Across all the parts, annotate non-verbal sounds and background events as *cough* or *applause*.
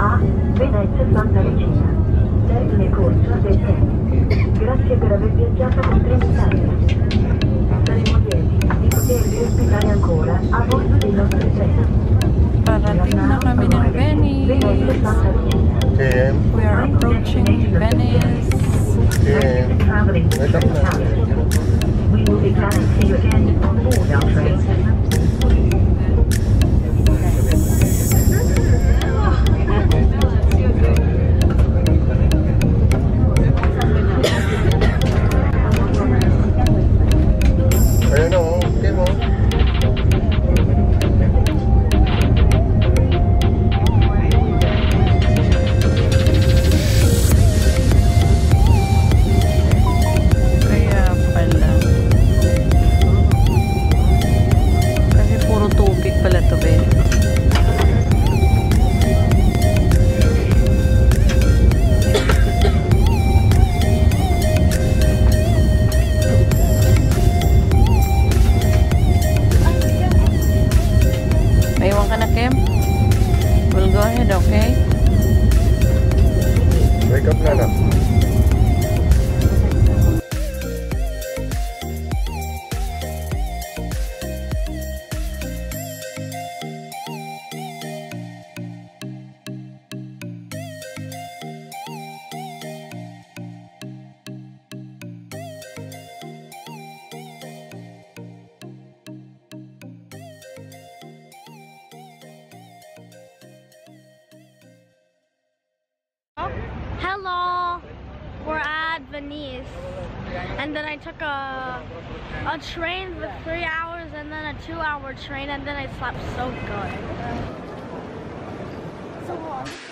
A. Venezia Santa Regina. Termine corso a Desert. Grazie per aver viaggiato con Trenitalia. Saremo lieti di potervi ospitare ancora a bordo dei nostri treni. Paradigma Famine Venice. Yeah. We are approaching Venice. Yeah. We will be coming to you again on board our train. And then I took a a train for three hours, and then a two-hour train, and then I slept so good. So look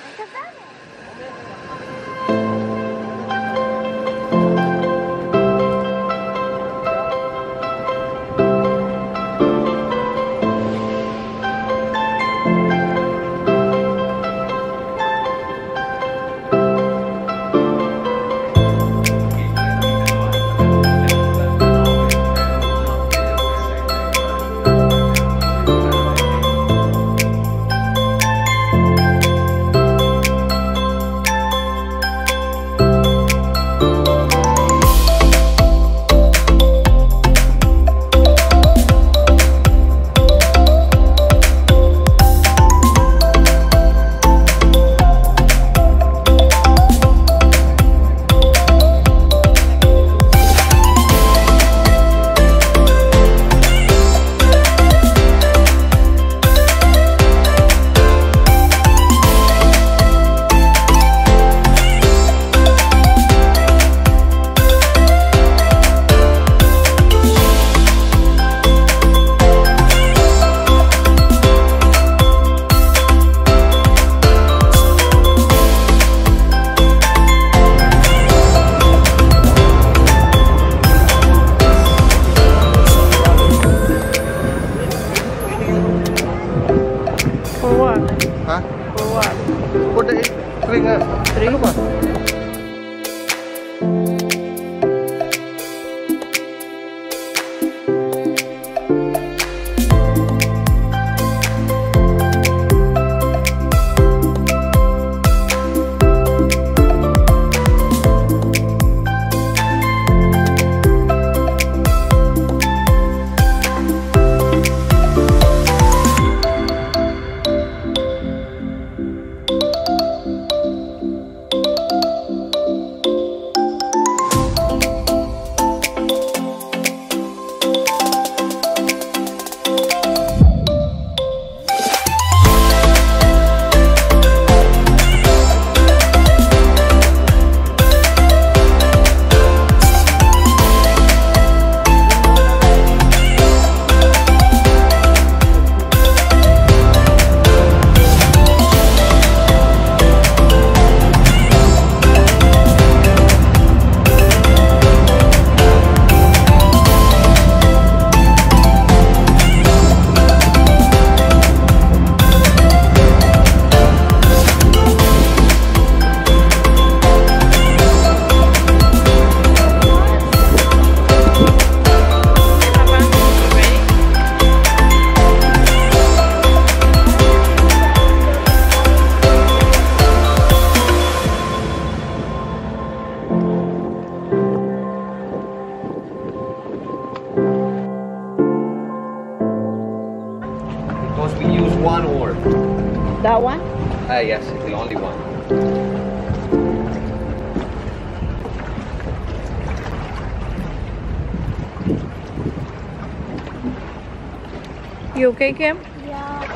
okay, Kim? Yeah.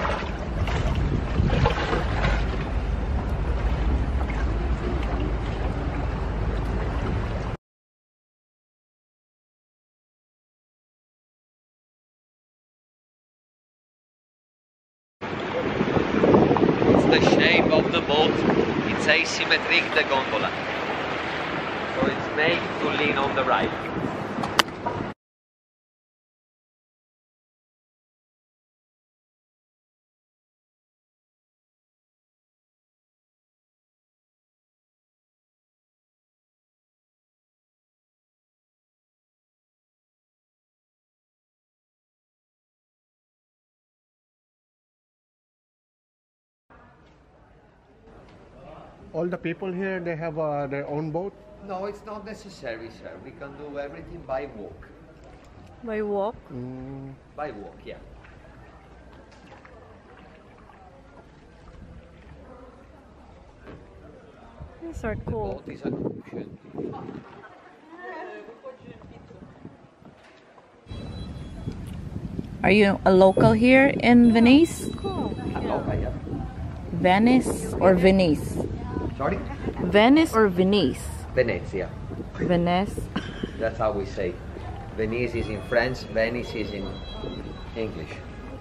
It's the shape of the boat. It's asymmetric, the gondola. So it's made to lean on the right. All the people here, they have uh, their own boat. No, it's not necessary, sir. We can do everything by walk. By walk? Mm, By walk, yeah. These are The cool. boat is a cushion. Are you a local here in Venice? Aloha, yeah. Venice or Venice? Sorry? Venice or Venice? Venezia. Venice. That's how we say. Venice is in French, Venice is in English.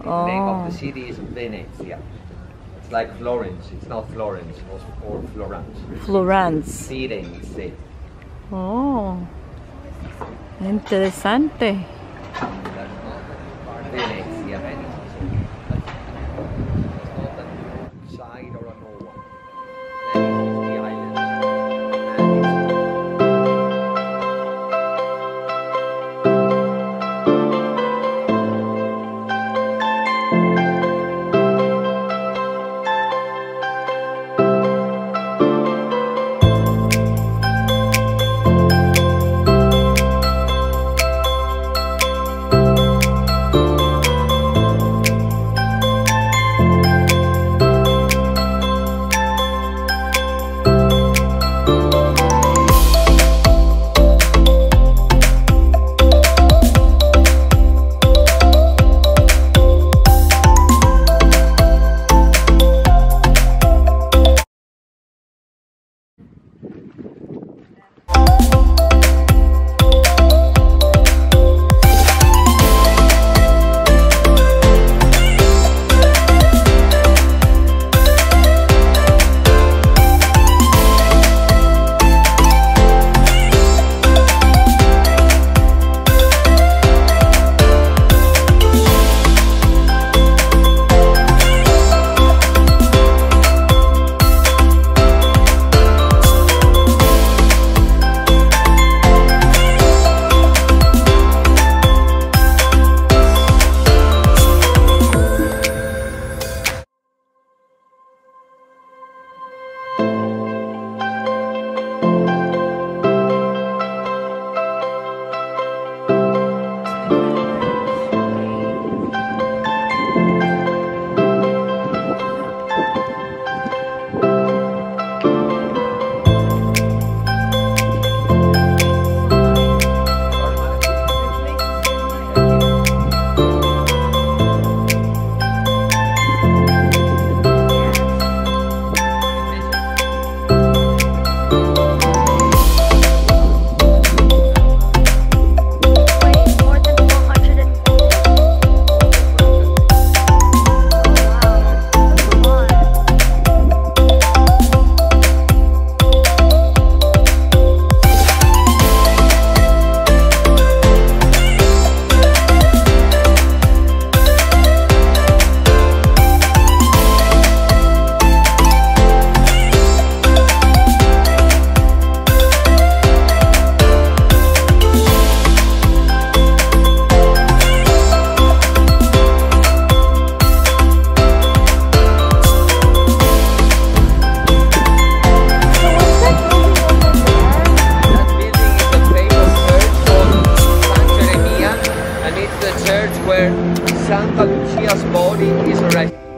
The name of Oh. the city is Venezia. It's like Florence, it's not Florence or, or Florence. Florence. Firenze. Oh. Interesante. That's not Venezia, where Santa Lucia's body is resting.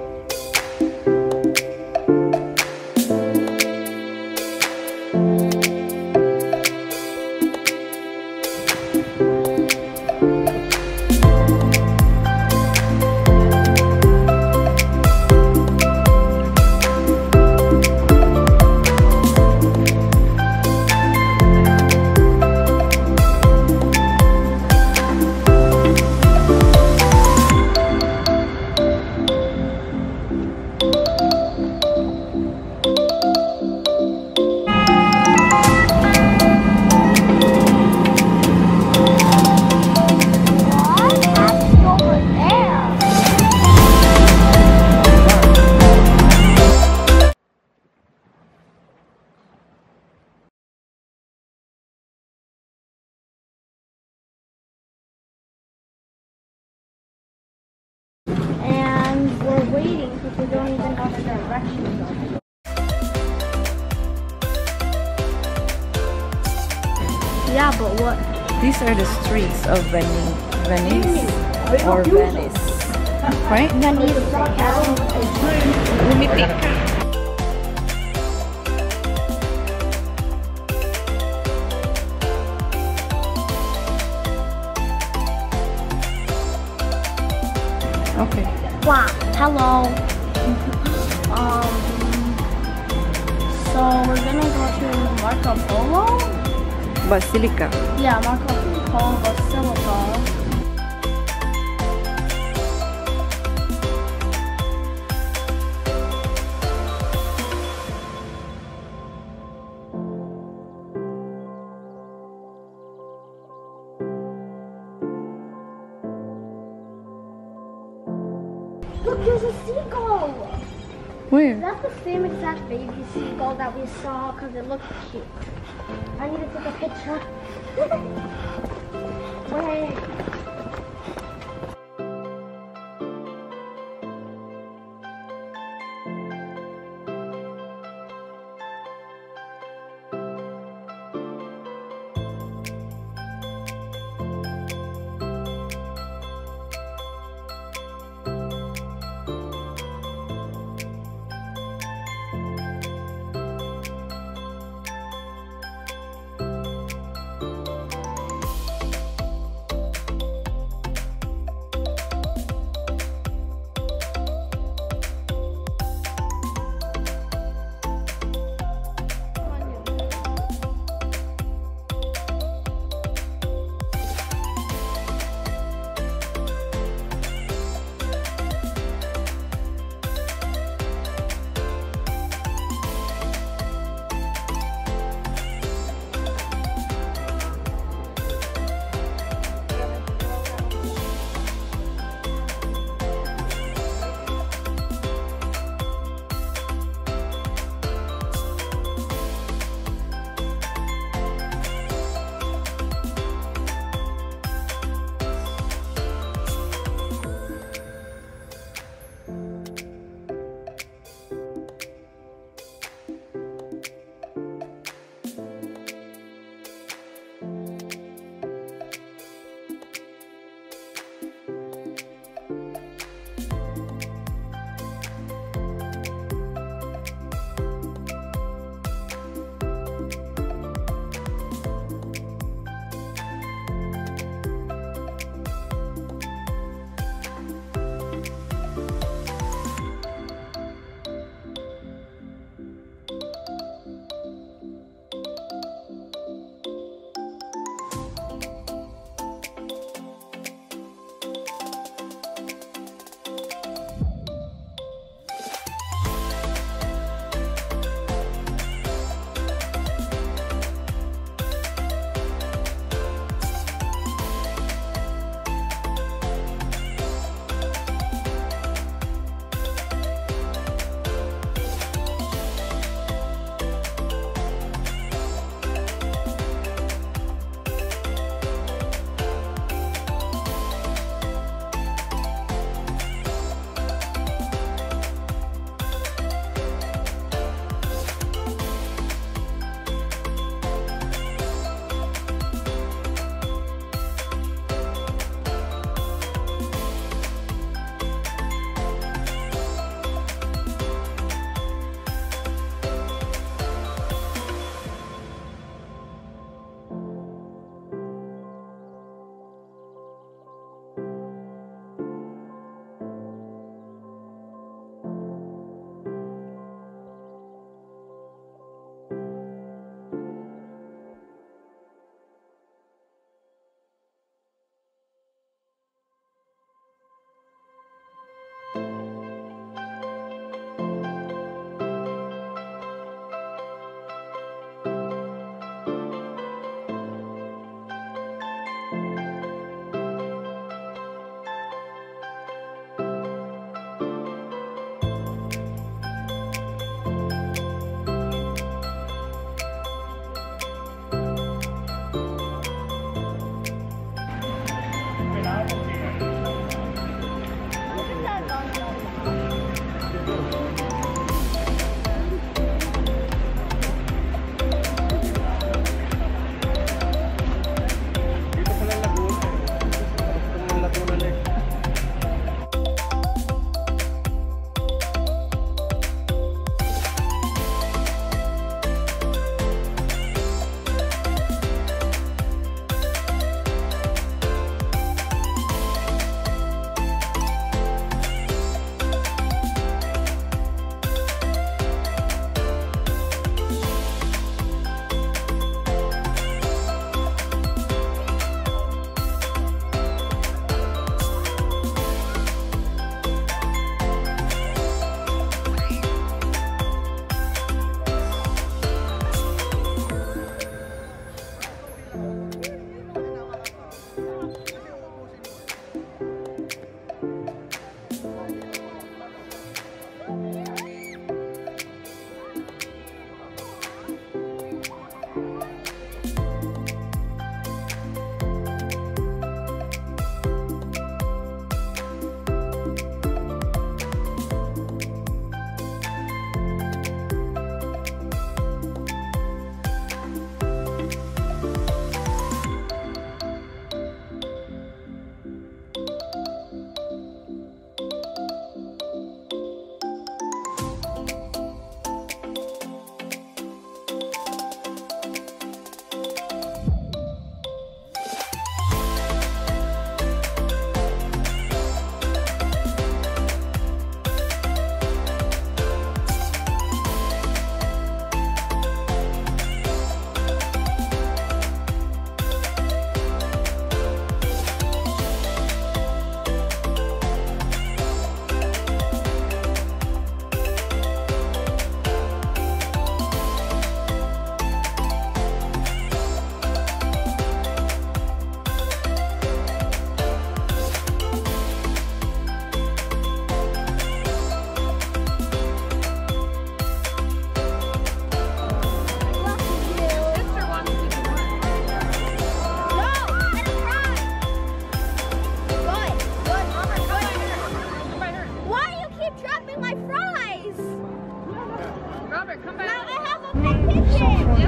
Are the streets of Venice. Venice or Venice. Right? Lumitik ka. Okay. Wow. Hello. um. So we're gonna go to Marco Polo? Basilica. Yeah, Marco Polo Look, there's a seagull! Where? Is that the same exact baby seagull that we saw? Because it looked cute. I need to take a picture. *laughs* Wait.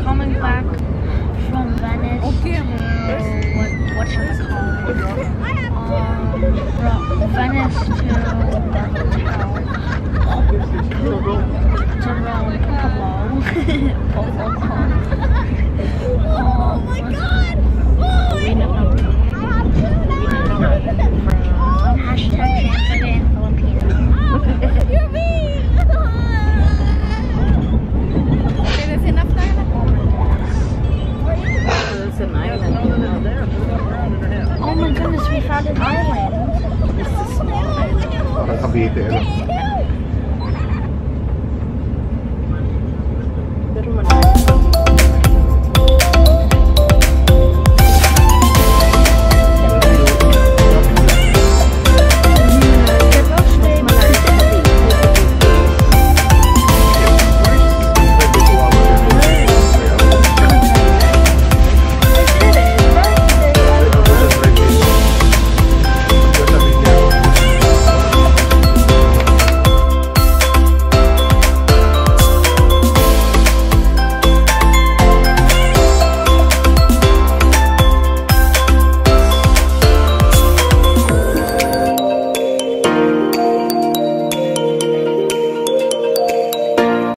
coming back from Venice. Okay. To, what, what should I call it? Um, from Venice to uh, to Rome. *laughs* Hello. Cavite, ano?